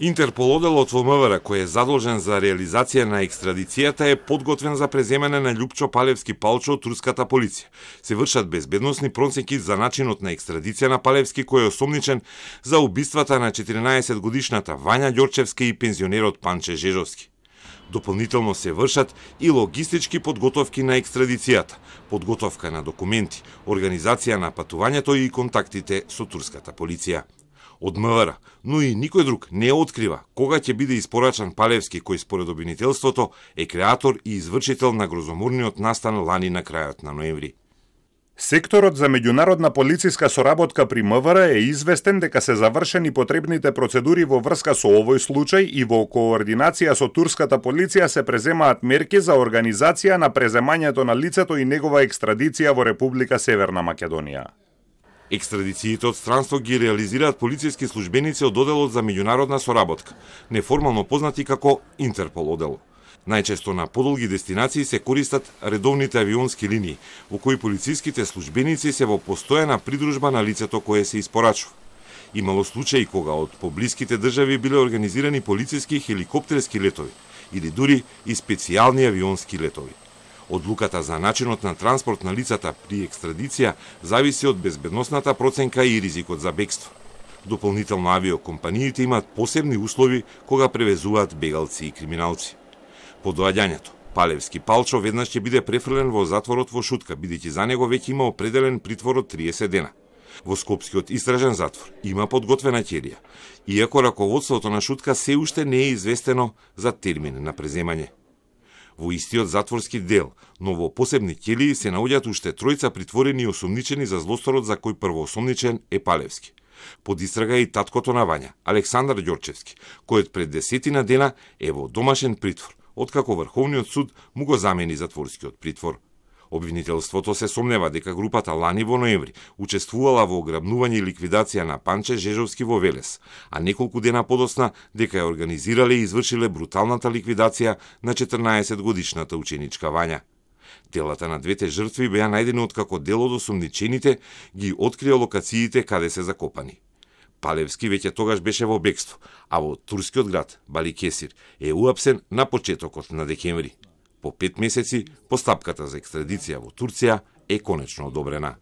Интерпол оделот во МВР кој е задолжен за реализација на екстрадицијата е подготвен за преземане на Љупчо Палевски Палчо од турската полиција. Се вршат безбедносни просеки за начинот на екстрадиција на Палевски кој е осомничен за убиствата на 14 годишната Вања Ѓорчевска и пензионерот Панче Жежовски. Дополнително се вршат и логистички подготовки на екстрадицијата, подготовка на документи, организација на патувањето и контактите со турската полиција од МВР, но и никој друг не открива кога ќе биде испорачан Палевски, кој според обвинителството е креатор и извршител на грозомурниот настан лани на крајот на ноември. Секторот за меѓународна полициска соработка при МВР е известен дека се завршени потребните процедури во врска со овој случај и во координација со турската полиција се преземаат мерки за организација на преземањето на лицето и негова екстрадиција во Република Северна Македонија. Екстрадициите од странство ги реализираат полициски службеници од оделот за меѓународна соработка, неформално познати како Интерпол одел. Најчесто на подолги дестинации се користат редовните авионски линии, во кои полициските службеници се во постојана придружба на лицето кое се испорачува. Имало случаи кога од поблиските држави биле организирани полициски хеликоптерски летови или дури и специјални авионски летови. Одлуката за начинот на транспорт на лицата при екстрадиција зависи од безбедносната проценка и ризикот за бегство. Дополнително авиокомпаниите имаат посебни услови кога превезуваат бегалци и криминалци. По доаѓањето, Палевски Палчо веднаш ќе биде префрлен во затворот во Шутка, бидејќи за него веќе има определен притвор од 30 дена. Во Скопскиот истражен затвор има подготвена ќерија, иако раководството на Шутка се уште не е известено за термин на преземање. Во истиот затворски дел, но во посебни келии се наоѓаат уште тројца притворени и осумничени за злосторот за кој првоосумничен е Палевски. Под истрага е и таткото на Вања, Александар Ѓорчевски, којот пред десетина дена е во домашен притвор, откако Врховниот суд му го замени затворскиот притвор. Обвинителството се сомнева дека групата Лани во ноември учествувала во ограбнување и ликвидација на Панче Жежовски во Велес, а неколку дена подосна дека ја организирале и извршиле бруталната ликвидација на 14 годишната ученичка Вања. Телата на двете жртви беа најдени откако дел од осумничените ги открија локациите каде се закопани. Палевски веќе тогаш беше во бегство, а во турскиот град Баликесир е уапсен на почетокот на декември. По пет месеци, постапката за екстрадиција во Турција е конечно одобрена.